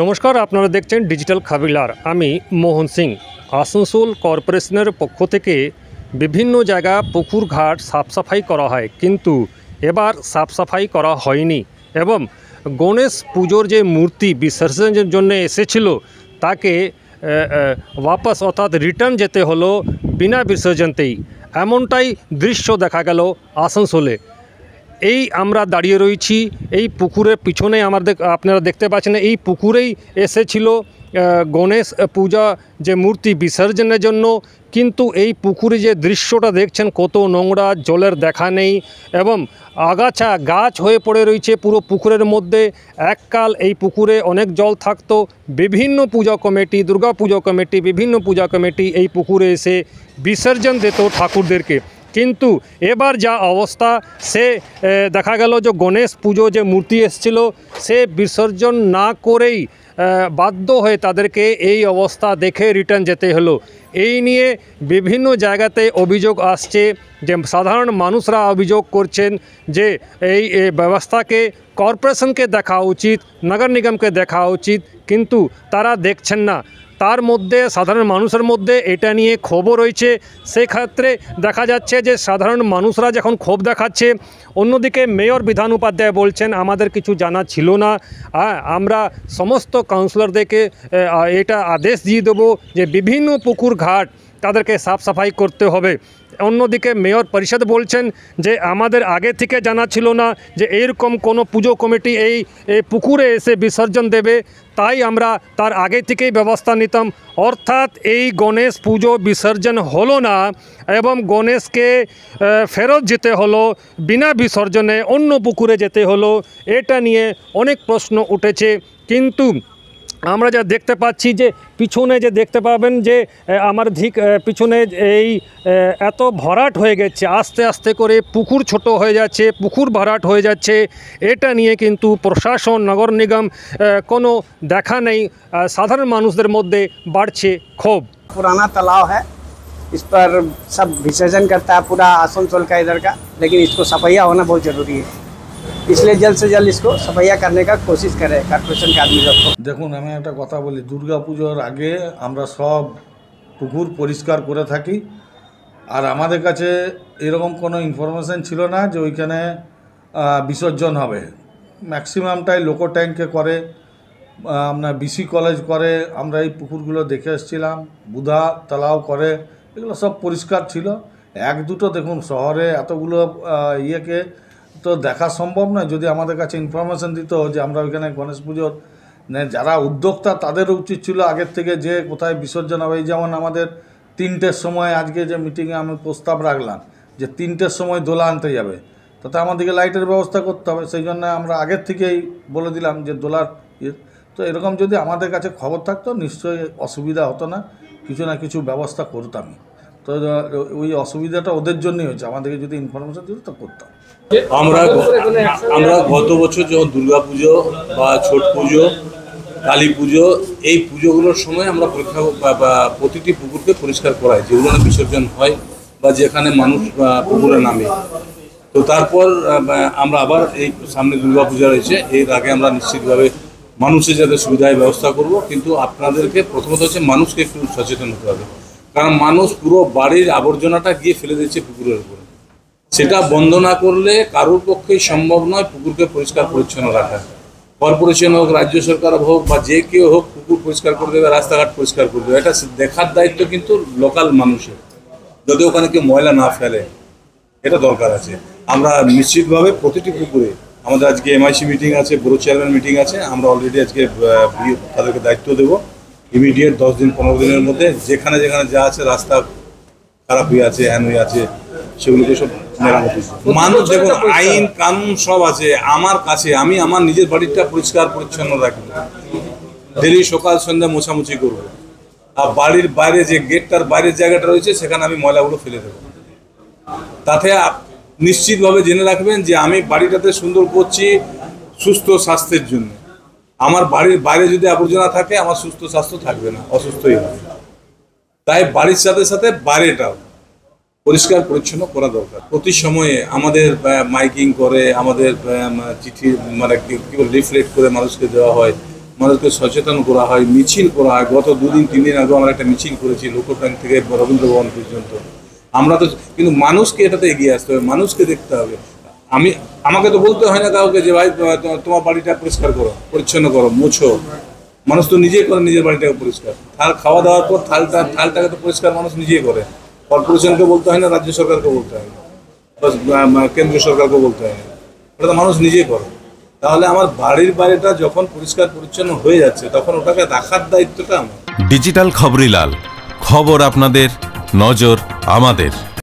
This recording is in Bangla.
নমস্কার, আপনারা দেখছেন ডিজিটাল খাবিলার আমি মোহন সিং। আসানসোল কর্পোরেশনের পক্ষ থেকে বিভিন্ন জায়গা পুকুর ঘাট সাফ সাফাই করা হয়, কিন্তু এবার সাফ সাফাই করা হয়নি এবং গণেশ পুজোর যে মূর্তি বিসর্জনের জন্য এসেছিল, তাকে ওয়াপাস অর্থাৎ রিটার্ন যেতে হলো বিনা বিসর্জনতেই। এমনটাই দৃশ্য দেখা গেল আসানসোলে। এই আমরা দাঁড়িয়ে রয়েছি, এই পুকুরের পিছনে আমাদের আপনারা দেখতে পাচ্ছেন, এই পুকুরেই এসেছিল গণেশ পূজা যে মূর্তি বিসর্জনের জন্য। কিন্তু এই পুকুরে যে দৃশ্যটা দেখছেন, কত নোংরা, জলের দেখা নেই এবং আগাছা গাছ হয়ে পড়ে রয়েছে পুরো পুকুরের মধ্যে। এককাল এই পুকুরে অনেক জল থাকতো, বিভিন্ন পূজা কমিটি, দুর্গা পূজা কমিটি, বিভিন্ন পূজা কমিটি এই পুকুরে এসে বিসর্জন দিত ঠাকুরদেরকে। কিন্তু এবার যা অবস্থা, সে দেখা গেল যে গণেশ পুজো যে মূর্তি এসেছিল, সে বিসর্জন না করেই বাধ্য হয়ে তাদেরকে এই অবস্থা দেখে রিটার্ন যেতে হলো। এই নিয়ে বিভিন্ন জায়গাতে অভিযোগ আসছে যে সাধারণ মানুষরা অভিযোগ করছেন যে এই ব্যবস্থাকে, কর্পোরেশনকে দেখা উচিত, নগর নিগমকে দেখা উচিত, কিন্তু তারা দেখছেন না। তার মধ্যে, সাধারণ মানুষের মধ্যে এটা নিয়ে ক্ষোভও রয়েছে। সেক্ষেত্রে দেখা যাচ্ছে যে, সাধারণ মানুষরা যখন ক্ষোভ দেখাচ্ছে, অন্যদিকে মেয়র বিধান উপাধ্যায় বলছেন, আমাদের কিছু জানা ছিল না। আমরা সমস্ত কাউন্সিলরদেরকে এটা আদেশ দিয়ে দেবো যে, বিভিন্ন পুকুর ঘাট তাদেরকে সাফ সাফাই করতে হবে। অন্যদিকে মেয়র পরিষদ বলছেন যে, আমাদের আগে থেকে জানা ছিল না যে এইরকম কোনো পুজো কমিটি এই এই পুকুরে এসে বিসর্জন দেবে। তাই আমরা তার আগে থেকেই ব্যবস্থা নিতাম। অর্থাৎ এই গণেশ পুজো বিসর্জন হলো না এবং গণেশকে ফেরত যেতে হলো, বিনা বিসর্জনে অন্য পুকুরে যেতে হলো। এটা নিয়ে অনেক প্রশ্ন উঠেছে। কিন্তু আমরা যা দেখতে পাচ্ছি যে পিছনে যে দেখতে পাবেন যে এ, আমার ঠিক এ, পিছনে এই এ, এত ভরাট হয়ে গেছে আস্তে আস্তে করে পুকুর ছোট হয়ে যাচ্ছে পুকুর ভরাট হয়ে যাচ্ছে এটা নিয়ে কিন্তু প্রশাসন নগর নিগম এ, কোনো দেখা নেই আ, সাধারণ মানুষদের মধ্যে বাড়ছে ক্ষোভ पुराना तालाब है इस पर सब विसर्जन करता है पूरा आसनसोल का इधर का लेकिन इसको सफैया होना बहुत ज़रूरी है इसलिए जल्द से जल्द इसको सफैया करने का कोशिश करें कॉर्पोरेशन के आदमी लोग को দেখুন আমি একটা কথা বলি দুর্গা পুজোর আগে আমরা সব পুকুর পরিষ্কার করে থাকি আর আমাদের কাছে এরকম কোনো ইনফরমেশন ছিল না যে ওইখানে আহ, বিসর্জন হবে ম্যাক্সিমামটাই লোকো ট্যাঙ্কে করে আহ, আপনার বিসি কলেজ করে আমরা এই পুকুরগুলো দেখে এসেছিলাম বুধা তালাও করে এগুলো সব পরিষ্কার ছিল এক দুটো দেখুন শহরে এতগুলো আহ, ইয়েকে তো দেখা সম্ভব নয়, যদি আমাদের কাছে ইনফরমেশন দিত যে আমরা ওইখানে গণেশ পুজোর যারা উদ্যোক্তা তাদের উচিত ছিল আগের থেকে যে কোথায় বিসর্জন হবে। যেমন আমাদের তিনটের সময় আজকে যে মিটিংয়ে আমি প্রস্তাব রাখলাম যে তিনটের সময় দোলা আনতে যাবে, তাতে আমাদেরকে লাইটের ব্যবস্থা করতে হবে। সেই জন্য আমরা আগের থেকেই বলে দিলাম যে দোলার ইয়ে। তো এরকম যদি আমাদের কাছে খবর থাকতো, নিশ্চয়ই অসুবিধা হতো না। কিছু না কিছু ব্যবস্থা করতামই। তো ওই অসুবিধাটা ওদের জন্যই হয়েছে। আমাদেরকে যদি ইনফরমেশন দিত, তো করতাম। আমরা আমরা গত বছর যখন দুর্গা পুজো বা ছট পুজো, কালী পুজো, এই পুজোগুলোর সময় আমরা পরীক্ষা, বা- প্রতিটি পুকুরকে পরিষ্কার করাই, যেগুলো বিসর্জন হয় বা যেখানে মানুষ পুকুরে নামে। তো তারপর আমরা আবার এই সামনে দুর্গা পূজা রয়েছে। এর আগে আমরা নিশ্চিতভাবে মানুষের যাতে সুবিধায় ব্যবস্থা করব। কিন্তু আপনাদেরকে প্রথমত হচ্ছে মানুষকে একটু সচেতন হতে হবে। কারণ মানুষ পুরো বাড়ির আবর্জনাটা গিয়ে ফেলে দিচ্ছে পুকুরের উপরে। সেটা বন্ধ না করলে কারোর পক্ষেই সম্ভব নয় পুকুরকে পরিষ্কার পরিচ্ছন্ন রাখা। কর্পোরেশন হোক, রাজ্য সরকার হোক বা যে কেউ হোক পুকুর পরিষ্কার করে দেবে, রাস্তাঘাট পরিষ্কার করে দেবে। এটা দেখার দায়িত্ব কিন্তু লোকাল মানুষের। যদি ওখানে কেউ ময়লা না ফেলে, এটা দরকার আছে। আমরা নিশ্চিতভাবে প্রতিটি পুকুরে, আমাদের আজকে এমআইসি মিটিং আছে বড় চেয়ারম্যান মিটিং আছে, আমরা অলরেডি আজকে তাদেরকে দায়িত্ব দেবো। ইমিডিয়েট দশ দিন পনেরো দিনের মধ্যে যেখানে যেখানে যা আছে রাস্তা খারাপ হয়ে আছে হ্যান হয়ে আছে সেগুলোকে সব মেরামতি মানুষ দেখুন আইন কানুন সব আছে আমার কাছে আমি আমার নিজের বাড়িটা পরিষ্কার পরিচ্ছন্ন রাখব। ডেলি সকাল সন্ধ্যা মোছামুছি করব। আর বাড়ির বাইরে যে গেটটার বাইরের জায়গাটা রয়েছে সেখানে আমি ময়লাগুলো ফেলে দেবো। তাতে নিশ্চিতভাবে জেনে রাখবেন যে আমি বাড়িটাতে সুন্দর করছি সুস্থ স্বাস্থ্যের জন্য। আমার বাড়ির বাইরে যদি আবর্জনা থাকে, আমার সুস্থ স্বাস্থ্য থাকবে না, অসুস্থই হবে। তাই বাড়ির সাথে সাথে বাইরেটাও পরিষ্কার, পরিচ্ছন্ন করা দরকার। প্রতি সময়ে আমাদের মাইকিং করে, আমাদের চিঠি মানে কি বলে, লিফলেট করে মানুষকে দেওয়া হয়, মানুষকে সচেতন করা হয়, মিছিল করা হয়। গত দুদিন, তিন দিন আগে আমরা একটা মিছিল করেছি লোকো ব্যাংক থেকে রবীন্দ্র ভবন পর্যন্ত। আমরা তো, কিন্তু মানুষকে এটাতে এগিয়ে আসতে হবে, মানুষকে দেখতে হবে। আমি, আমাকে তো বলতে হয় না কাউকে যে, ভাই তোমার বাড়িটা পরিষ্কার করো, পরিচ্ছন্ন করো, মুছো। মানুষ তো নিজেই করে নিজের বাড়িটাকে পরিষ্কার। থাল খাওয়া দাওয়ার পর থালটা, থালটাকে তো পরিষ্কার মানুষ নিজেই করে। কর্পোরেশনকে বলতে হয় না, রাজ্য সরকারকে বলতে হয় না। কেন্দ্রীয় সরকারকে বলতে হয় না। ওটা তো মানুষ নিজেই করে। তাহলে আমার বাড়ির বাড়িটা যখন পরিষ্কার, পরিচ্ছন্ন হয়ে যাচ্ছে, তখন ওটাকে রাখার দায়িত্বটা আমার। ডিজিটাল খবরিলাল, খবর আপনাদের, নজর আমাদের।